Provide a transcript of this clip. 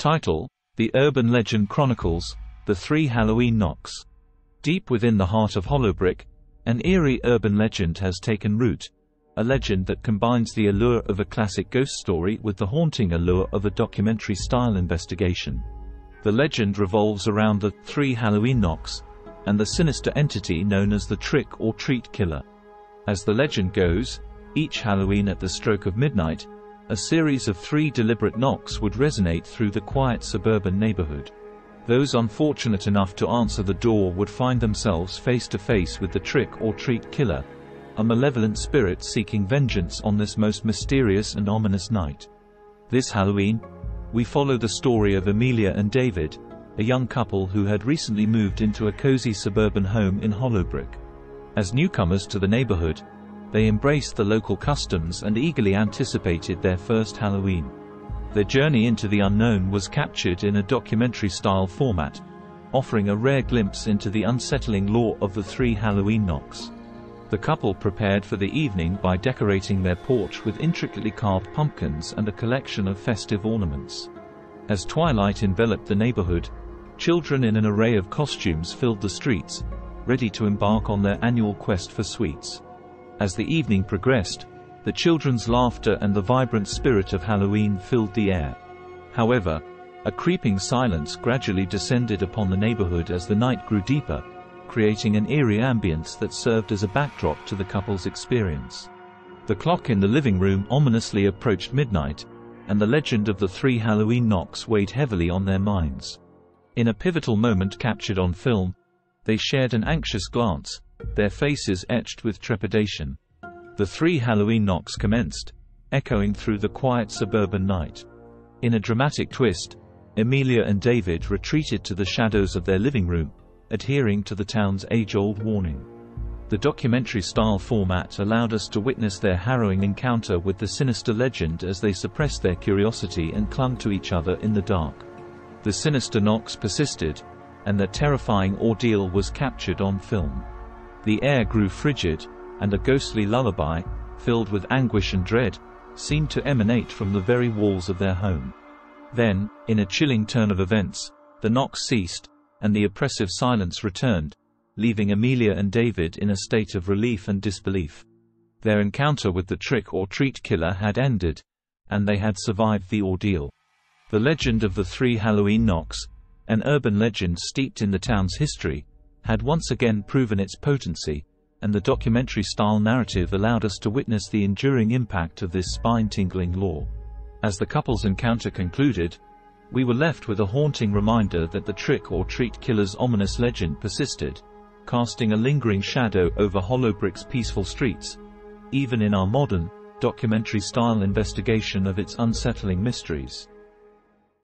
Title, The Urban Legend Chronicles, The Three Halloween Knocks. Deep within the heart of Hollowbrook, an eerie urban legend has taken root, a legend that combines the allure of a classic ghost story with the haunting allure of a documentary-style investigation. The legend revolves around the three Halloween knocks and the sinister entity known as the Trick or Treat Killer. As the legend goes, each Halloween at the stroke of midnight, a series of three deliberate knocks would resonate through the quiet suburban neighborhood. Those unfortunate enough to answer the door would find themselves face to face with the Trick or Treat Killer, a malevolent spirit seeking vengeance on this most mysterious and ominous night. This Halloween, we follow the story of Amelia and David, a young couple who had recently moved into a cozy suburban home in Hollowbrook. As newcomers to the neighborhood, they embraced the local customs and eagerly anticipated their first Halloween. Their journey into the unknown was captured in a documentary-style format, offering a rare glimpse into the unsettling lore of the three Halloween knocks. The couple prepared for the evening by decorating their porch with intricately carved pumpkins and a collection of festive ornaments. As twilight enveloped the neighborhood, children in an array of costumes filled the streets, ready to embark on their annual quest for sweets. As the evening progressed, the children's laughter and the vibrant spirit of Halloween filled the air. However, a creeping silence gradually descended upon the neighborhood as the night grew deeper, creating an eerie ambience that served as a backdrop to the couple's experience. The clock in the living room ominously approached midnight, and the legend of the three Halloween knocks weighed heavily on their minds. In a pivotal moment captured on film, they shared an anxious glance, their faces etched with trepidation. The three Halloween knocks commenced, echoing through the quiet suburban night. In a dramatic twist, Amelia and David retreated to the shadows of their living room, adhering to the town's age-old warning. The documentary-style format allowed us to witness their harrowing encounter with the sinister legend as they suppressed their curiosity and clung to each other in the dark. The sinister knocks persisted, and their terrifying ordeal was captured on film. The air grew frigid, and a ghostly lullaby, filled with anguish and dread, seemed to emanate from the very walls of their home. Then, in a chilling turn of events, the knocks ceased, and the oppressive silence returned, leaving Amelia and David in a state of relief and disbelief. Their encounter with the trick or treat killer had ended, and they had survived the ordeal. The legend of the three Halloween knocks, an urban legend steeped in the town's history, had once again proven its potency, and the documentary-style narrative allowed us to witness the enduring impact of this spine-tingling lore. As the couple's encounter concluded, we were left with a haunting reminder that the trick or treat killer's ominous legend persisted, casting a lingering shadow over Hollowbrook's peaceful streets, even in our modern, documentary-style investigation of its unsettling mysteries.